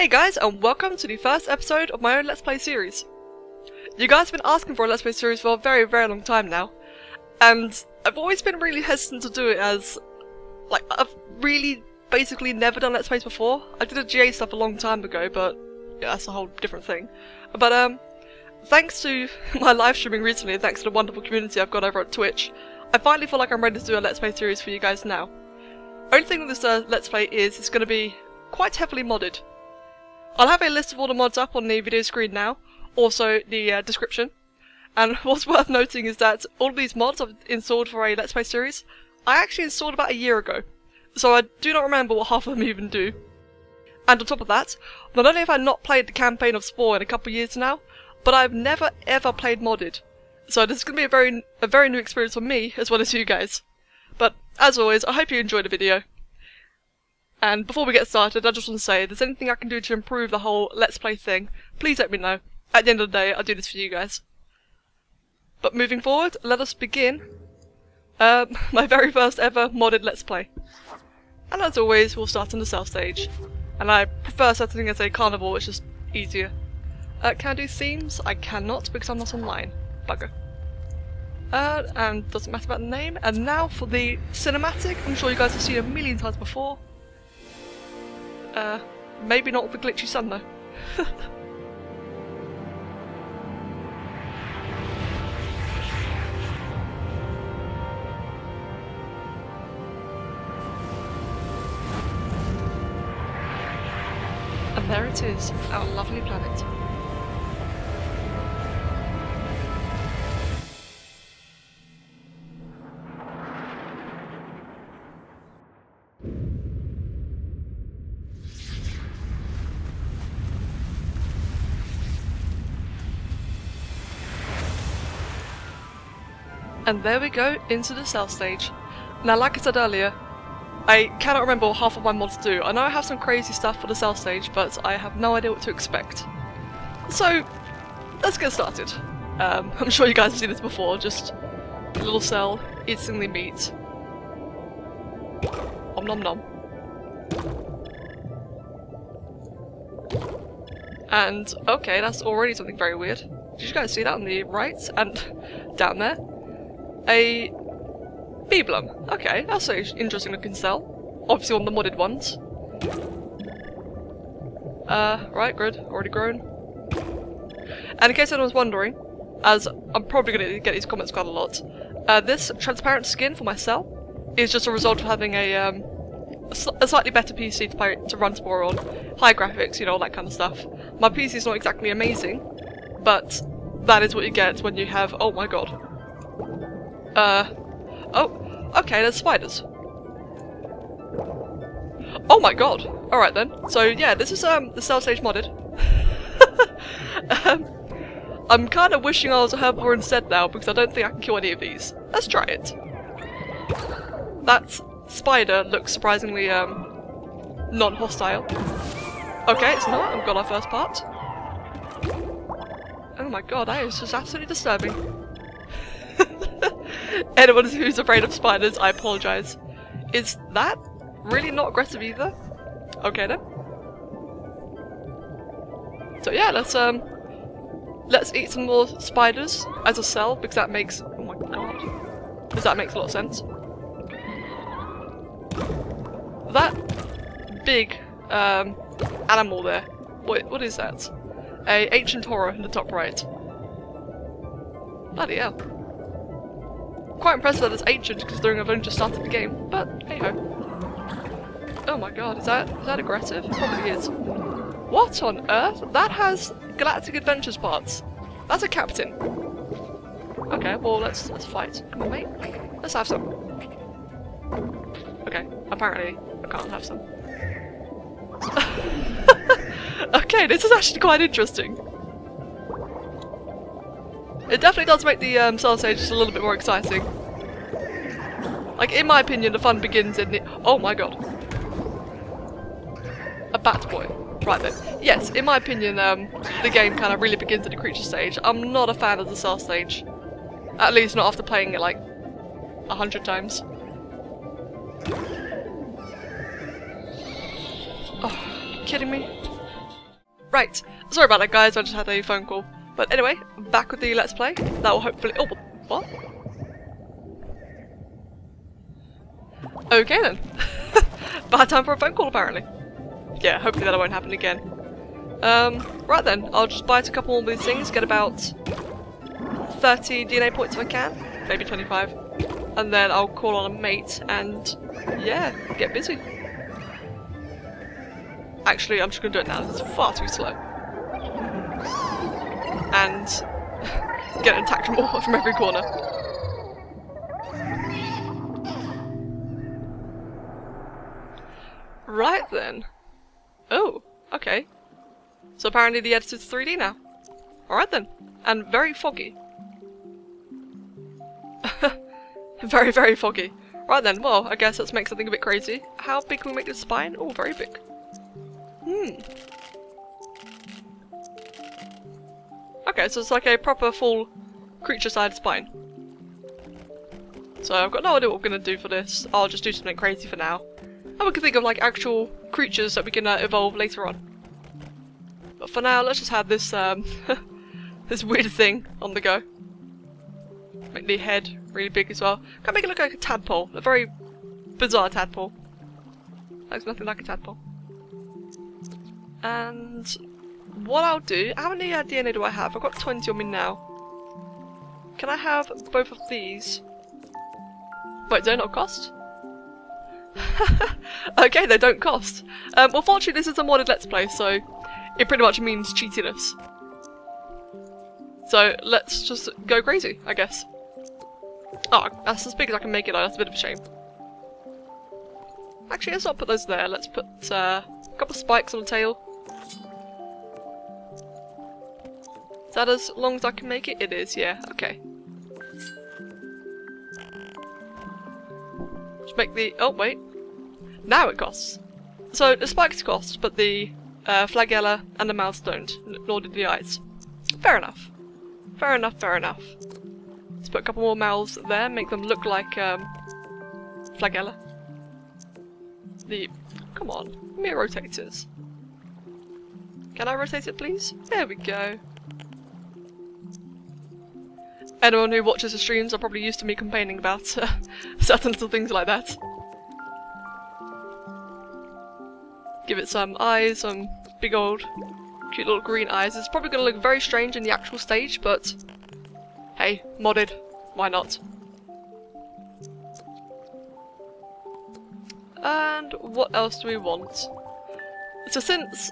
Hey guys, and welcome to the first episode of my own Let's Play series. You guys have been asking for a Let's Play series for a very, very long time now, and I've always been really hesitant to do it as, like, I've really basically never done Let's Plays before. I did a GA stuff a long time ago, but yeah, that's a whole different thing. But um, thanks to my live streaming recently, thanks to the wonderful community I've got over at Twitch, I finally feel like I'm ready to do a Let's Play series for you guys now. Only thing with this uh, Let's Play is it's going to be quite heavily modded. I'll have a list of all the mods up on the video screen now, also the uh, description. And what's worth noting is that all of these mods I've installed for a Let's Play series, I actually installed about a year ago, so I do not remember what half of them even do. And on top of that, not only have I not played the campaign of Spore in a couple of years now, but I've never ever played modded. So this is going to be a very, a very new experience for me, as well as you guys. But, as always, I hope you enjoyed the video. And before we get started, I just want to say, if there's anything I can do to improve the whole Let's Play thing, please let me know. At the end of the day, I do this for you guys. But moving forward, let us begin uh, my very first ever modded Let's Play. And as always, we'll start on the south stage. And I prefer setting as a carnivore, it's just easier. Uh, can I do themes? I cannot because I'm not online. Bugger. Uh, and doesn't matter about the name. And now for the cinematic, I'm sure you guys have seen a million times before. Uh, maybe not the glitchy sun though. And there we go, into the cell stage. Now like I said earlier, I cannot remember what half of my mods do. I know I have some crazy stuff for the cell stage, but I have no idea what to expect. So, let's get started. Um, I'm sure you guys have seen this before, just a little cell, eating the meat. Om nom nom. And, okay, that's already something very weird. Did you guys see that on the right? And down there? A Beeblum. Okay, that's an interesting looking cell. Obviously of the modded ones. Uh, right, good. Already grown. And in case anyone's wondering, as I'm probably going to get these comments quite a lot, uh, this transparent skin for my cell is just a result of having a, um, a slightly better PC to, play, to run Spore on. High graphics, you know, all that kind of stuff. My PC is not exactly amazing, but that is what you get when you have- oh my god. Uh, oh, okay, there's spiders. Oh my god! Alright then. So yeah, this is um the cell stage modded. um, I'm kind of wishing I was a herbivore instead now because I don't think I can kill any of these. Let's try it. That spider looks surprisingly um non-hostile. Okay, it's not. I've got our first part. Oh my god, that is just absolutely disturbing. Anyone who's afraid of spiders, I apologise. Is that really not aggressive either? Okay then. So yeah, let's um let's eat some more spiders as a cell because that makes oh my god. Because that makes a lot of sense. That big um animal there. What what is that? A ancient horror in the top right. Bloody hell. Quite impressive that it's ancient considering I've only just started the game, but hey ho. Oh my god, is that is that aggressive? Probably is. What on earth? That has Galactic Adventures parts. That's a captain. Okay, well let's let's fight. Come on, mate. Let's have some. Okay, apparently I can't have some. okay, this is actually quite interesting. It definitely does make the um, stage just a little bit more exciting. Like, in my opinion, the fun begins in the- Oh my god. A bat boy. Right then. Yes, in my opinion, um, the game kind of really begins at the creature stage. I'm not a fan of the cell stage. At least not after playing it like a hundred times. Oh, kidding me? Right, sorry about that guys, I just had a phone call. But anyway, back with the Let's Play. That will hopefully- oh, what? Okay then. Bad time for a phone call apparently. Yeah, hopefully that won't happen again. Um, right then, I'll just buy a couple more of these things, get about 30 DNA points if I can, maybe 25. And then I'll call on a mate and, yeah, get busy. Actually, I'm just gonna do it now, it's far too slow. And get attacked from, from every corner. Right then. Oh, okay. So apparently the editor's 3D now. Alright then. And very foggy. very, very foggy. Right then, well, I guess let's make something a bit crazy. How big can we make this spine? Oh, very big. Hmm. Okay, so it's like a proper full creature side spine. So I've got no idea what we're going to do for this. I'll just do something crazy for now. And we can think of like actual creatures that we can uh, evolve later on. But for now, let's just have this um, this weird thing on the go. Make the head really big as well. Can make it look like a tadpole, a very bizarre tadpole. Looks nothing like a tadpole. And what I'll do, how many uh, DNA do I have? I've got 20 on me now. Can I have both of these? Wait, do they not cost? okay, they don't cost. Um, well, fortunately, this is a modded Let's Play, so it pretty much means cheatiness. So let's just go crazy, I guess. Oh, that's as big as I can make it though, that's a bit of a shame. Actually, let's not put those there, let's put uh, a couple of spikes on the tail. Is that as long as I can make it? It is, yeah, okay. Just make the- oh wait. Now it costs. So the spikes cost, but the uh, flagella and the mouth don't, nor did the eyes. Fair enough. Fair enough, fair enough. Let's put a couple more mouths there, make them look like um, flagella. The... come on, mirror rotators. Can I rotate it please? There we go. Anyone who watches the streams are probably used to me complaining about uh, certain little things like that. Give it some eyes, some big old cute little green eyes. It's probably going to look very strange in the actual stage, but hey, modded, why not? And what else do we want? So since,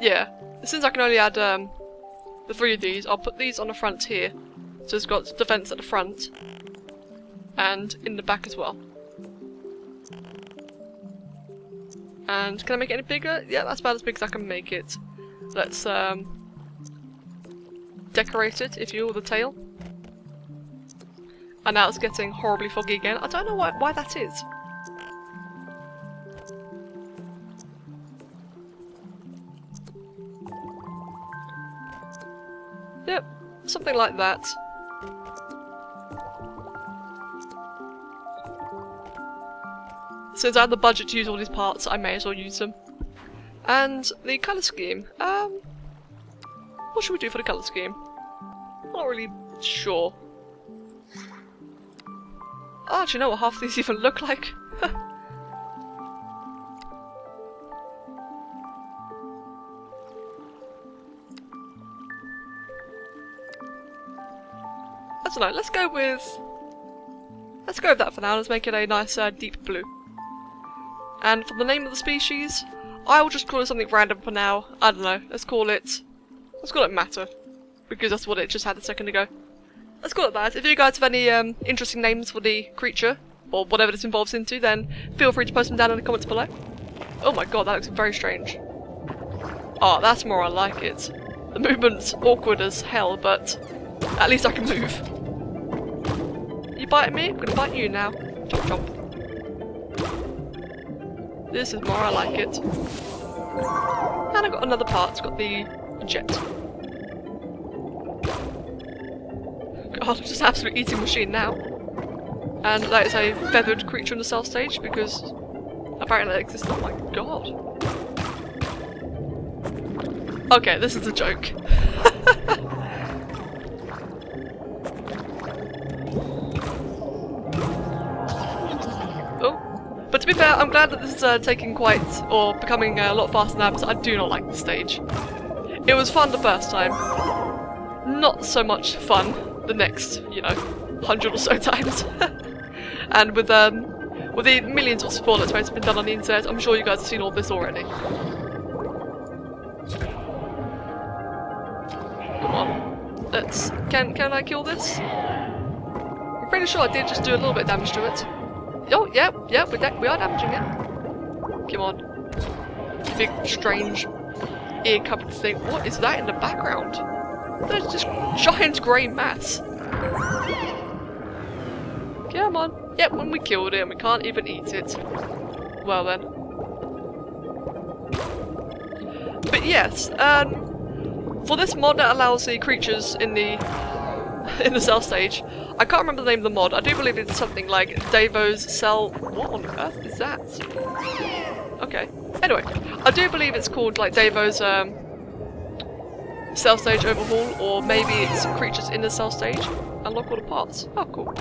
yeah, since I can only add um, the three of these, I'll put these on the front here. So it's got defense at the front and in the back as well. And can I make it any bigger? Yeah, that's about as big as I can make it. Let's um, decorate it, if you will, the tail. And now it's getting horribly foggy again. I don't know why, why that is. Yep, something like that. Since I had the budget to use all these parts, I may as well use them. And the colour scheme. Um, what should we do for the colour scheme? I'm not really sure. Oh, do you know what half these even look like? I don't know, let's go with... Let's go with that for now, let's make it a nice uh, deep blue. And for the name of the species, I will just call it something random for now. I don't know, let's call it... Let's call it matter. Because that's what it just had a second ago. Let's call it that. If you guys have any um, interesting names for the creature, or whatever this involves into, then feel free to post them down in the comments below. Oh my god, that looks very strange. Oh, that's more I like it. The movement's awkward as hell, but at least I can move. You biting me? I'm gonna bite you now. Chomp chomp. This is more I like it. And I got another part, it's got the jet. God, I'm just absolutely eating machine now. And that is a feathered creature in the cell stage because apparently that exists. Oh my god. Okay, this is a joke. be fair, I'm glad that this is uh, taking quite, or becoming uh, a lot faster now because I do not like the stage. It was fun the first time. Not so much fun the next, you know, hundred or so times. and with um, with the millions of spoilers that have been done on the internet, I'm sure you guys have seen all this already. Come on. Let's... Can, can I kill this? I'm pretty sure I did just do a little bit of damage to it. Oh, yeah, yeah, we're we are damaging it. Come on. Big, strange, ear-covered thing. What is that in the background? There's just giant grey mass. Come on. Yep, when we killed it we can't even eat it. Well then. But yes, um, for this mod that allows the creatures in the in the cell stage, I can't remember the name of the mod. I do believe it's something like Davo's Cell. What on earth is that? Okay. Anyway, I do believe it's called like Davo's um, Cell Stage Overhaul, or maybe it's creatures in the cell stage. Unlock all the parts. Oh, cool.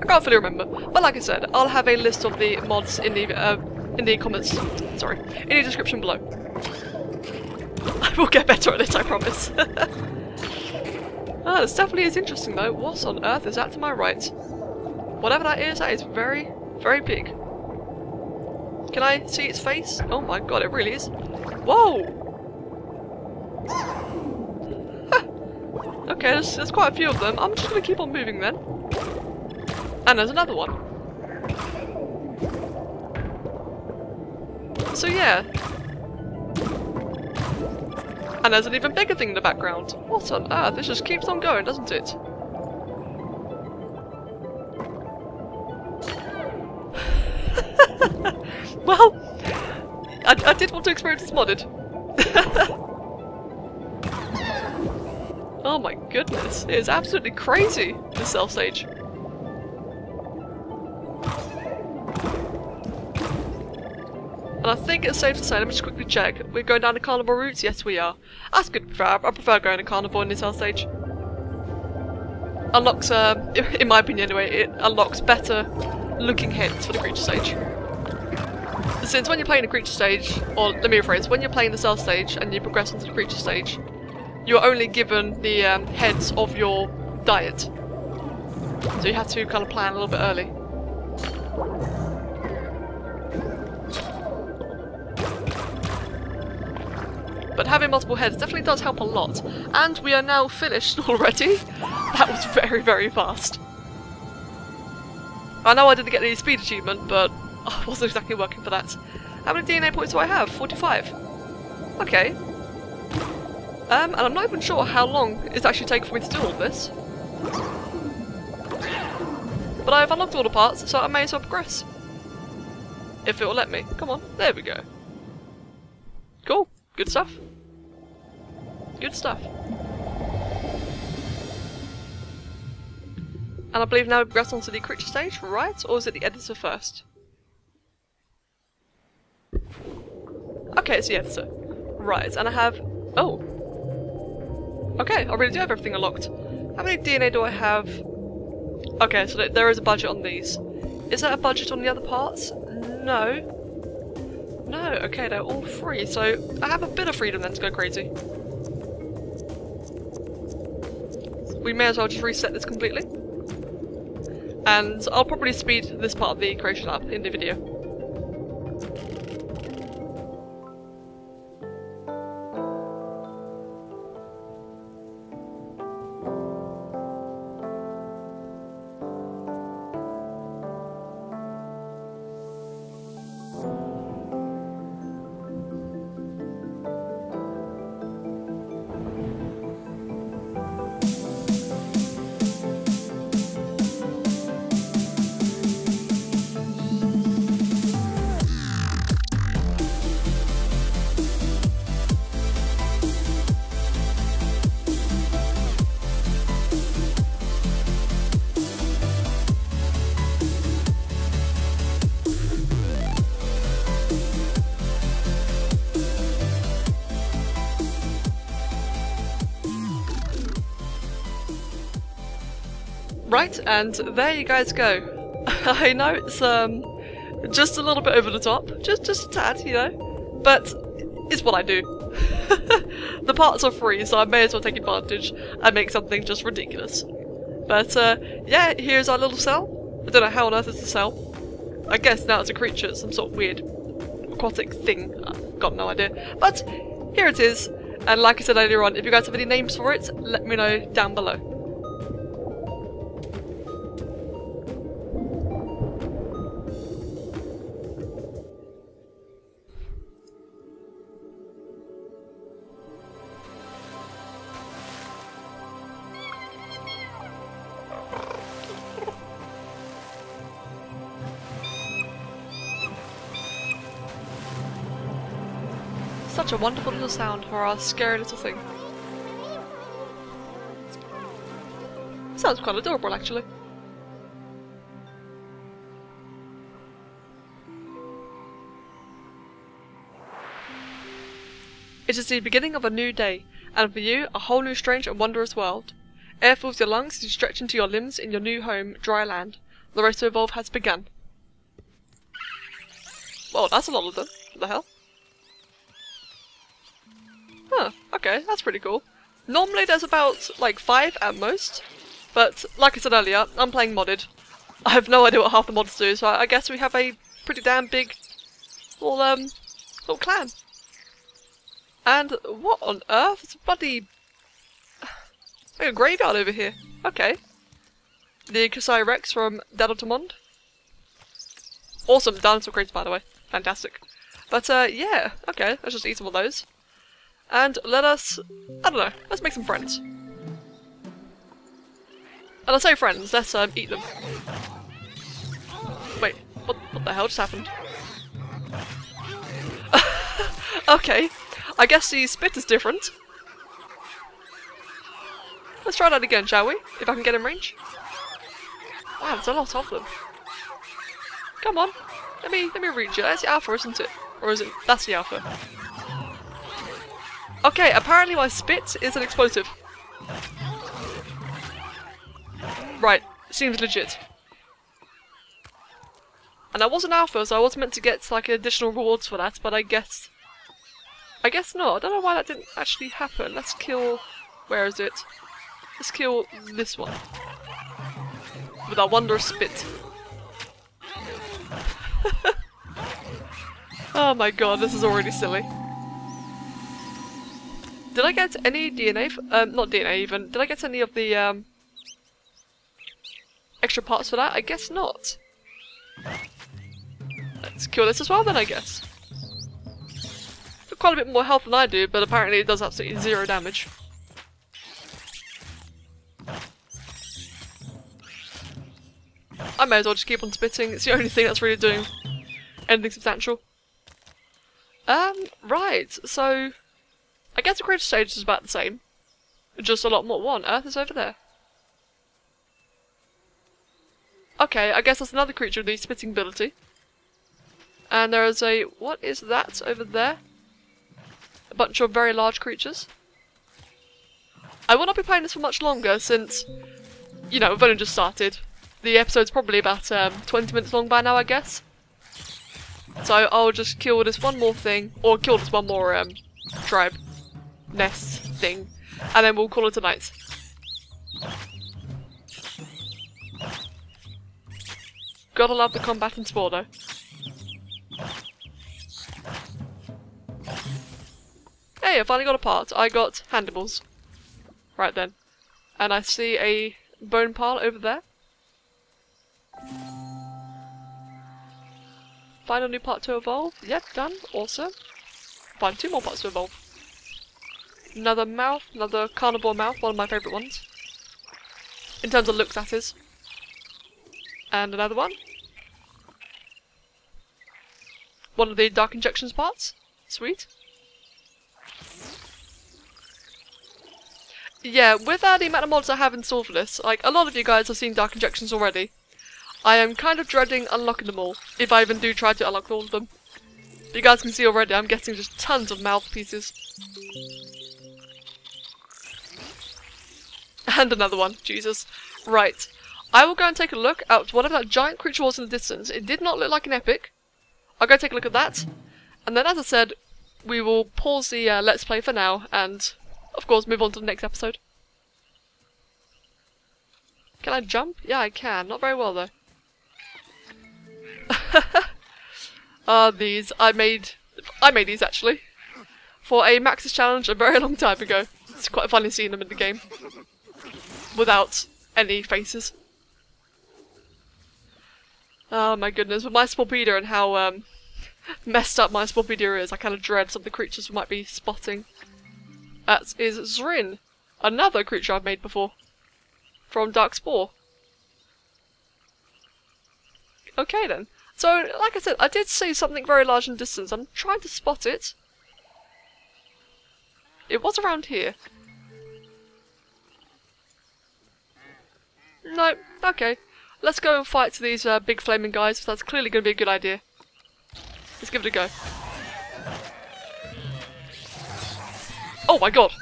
I can't fully remember, but like I said, I'll have a list of the mods in the uh, in the comments. Sorry, in the description below. I will get better at it, I promise. ah, this definitely is interesting though. What on earth is that to my right? Whatever that is, that is very, very big. Can I see its face? Oh my god, it really is. Whoa! okay, there's, there's quite a few of them. I'm just gonna keep on moving then. And there's another one. So yeah, and there's an even bigger thing in the background. What on earth? This just keeps on going, doesn't it? well, I, I did want to experience this modded. oh my goodness, it is absolutely crazy, this cell stage. And I think it's safe to say, let me just quickly check. We're going down the carnivore routes? Yes, we are. That's good for I prefer going to carnivore in this health stage. Unlocks, uh, in my opinion anyway, it unlocks better looking heads for the creature stage. Since when you're playing the creature stage, or let me rephrase, when you're playing the cell stage and you progress into the creature stage, you're only given the um, heads of your diet. So you have to kind of plan a little bit early. But having multiple heads definitely does help a lot. And we are now finished already. That was very, very fast. I know I didn't get any speed achievement, but I wasn't exactly working for that. How many DNA points do I have? 45. Okay. Um, and I'm not even sure how long it's actually taking for me to do all this. But I've unlocked all the parts, so I may as well progress. If it will let me. Come on, there we go. Cool, good stuff. Good stuff. And I believe now we progress on to the creature stage, right? Or is it the editor first? Okay, it's the editor. Right, and I have... Oh! Okay, I really do have everything unlocked. How many DNA do I have? Okay, so there is a budget on these. Is there a budget on the other parts? No. No, okay, they're all free, so I have a bit of freedom then to go crazy. we may as well just reset this completely. And I'll probably speed this part of the creation up in the video. Right, and there you guys go. I know it's um just a little bit over the top, just just a tad, you know, but it's what I do. the parts are free, so I may as well take advantage and make something just ridiculous. But uh, yeah, here's our little cell. I don't know how on earth it's a cell. I guess now it's a creature, some sort of weird aquatic thing. I've got no idea. But here it is. And like I said earlier on, if you guys have any names for it, let me know down below. Such a wonderful little sound for our scary little thing. Sounds quite adorable actually. It is the beginning of a new day, and for you, a whole new strange and wondrous world. Air fills your lungs as you stretch into your limbs in your new home, dry land. The race to evolve has begun. Well, that's a lot of them. What the hell? Huh, okay, that's pretty cool. Normally there's about, like, five at most, but like I said earlier, I'm playing modded. I have no idea what half the mods do, so I guess we have a pretty damn big little, um, little clan. And what on earth? It's a bloody... Like a graveyard over here. Okay. The Kasai Rex from Dadotamond. Awesome dinosaur crates, by the way. Fantastic. But, uh, yeah. Okay, let's just eat some of those. And let us... I don't know, let's make some friends. And I say friends, let's um, eat them. Wait, what, what the hell just happened? okay, I guess the spit is different. Let's try that again, shall we? If I can get in range. Wow, there's a lot of them. Come on, let me let me reach it. That's the alpha, isn't it? Or is it? That's the alpha. Okay, apparently my spit is an explosive. Right, seems legit. And I was an alpha, so I wasn't meant to get like additional rewards for that, but I guess... I guess not. I don't know why that didn't actually happen. Let's kill... Where is it? Let's kill this one. With our wondrous spit. oh my god, this is already silly. Did I get any DNA? Um, not DNA even. Did I get any of the um, extra parts for that? I guess not. Let's kill this as well then, I guess. Quite a bit more health than I do, but apparently it does absolutely zero damage. I may as well just keep on spitting. It's the only thing that's really doing anything substantial. Um, right, so I guess the creature stage is about the same. Just a lot more. One Earth is over there. Okay, I guess that's another creature with the spitting ability. And there is a... what is that over there? A bunch of very large creatures. I will not be playing this for much longer since, you know, we've only just started. The episode's probably about um, 20 minutes long by now, I guess. So I'll just kill this one more thing, or kill this one more um, tribe nest thing, and then we'll call it a night. Gotta love the combat in Spore though. Hey, I finally got a part. I got Handibals. Right then. And I see a bone pile over there. Find a new part to evolve. Yep, done. Awesome. Find two more parts to evolve. Another mouth, another carnivore mouth, one of my favourite ones. In terms of looks, that is. And another one. One of the Dark Injections parts. Sweet. Yeah, with uh, the amount of mods I have installed for this, like, a lot of you guys have seen Dark Injections already. I am kind of dreading unlocking them all, if I even do try to unlock all of them. You guys can see already, I'm getting just tons of mouthpieces. And another one. Jesus. Right. I will go and take a look at whatever that giant creature was in the distance. It did not look like an epic. I'll go take a look at that. And then, as I said, we will pause the uh, Let's Play for now and, of course, move on to the next episode. Can I jump? Yeah, I can. Not very well, though. Ah, uh, these. I made... I made these, actually. For a Maxis challenge a very long time ago. It's quite funny seeing them in the game. Without any faces. Oh my goodness, with my Sporepedia and how um, messed up my Sporepedia is, I kind of dread some of the creatures we might be spotting. That is Zrin, another creature I've made before. From Dark Spore. Okay then. So, like I said, I did see something very large in distance. I'm trying to spot it. It was around here. No, okay. Let's go and fight these uh, big flaming guys. That's clearly going to be a good idea. Let's give it a go. Oh my god!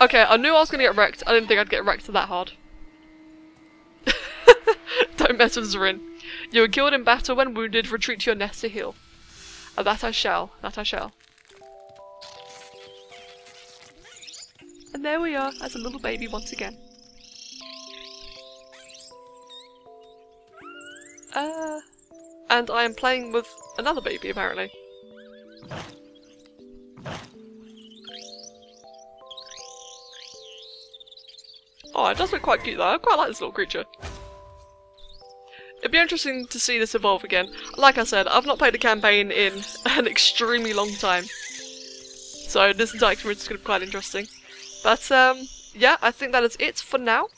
Okay, I knew I was going to get wrecked. I didn't think I'd get wrecked that hard. Don't mess with Zrin. You were killed in battle when wounded. Retreat to your nest to heal. Oh, that I shall. That I shall. And there we are, as a little baby once again. Uh, and I am playing with another baby, apparently. Oh, it does look quite cute though. I quite like this little creature. It'd be interesting to see this evolve again. Like I said, I've not played a campaign in an extremely long time. So this entire experience is going to be quite interesting. But um, yeah, I think that is it for now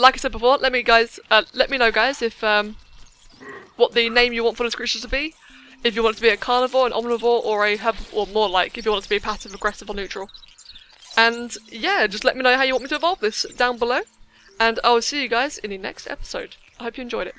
like I said before, let me guys, uh, let me know guys if um, what the name you want for this creature to be. If you want it to be a carnivore, an omnivore, or a herb, or more like if you want it to be passive, aggressive, or neutral. And yeah, just let me know how you want me to evolve this down below. And I will see you guys in the next episode. I hope you enjoyed it.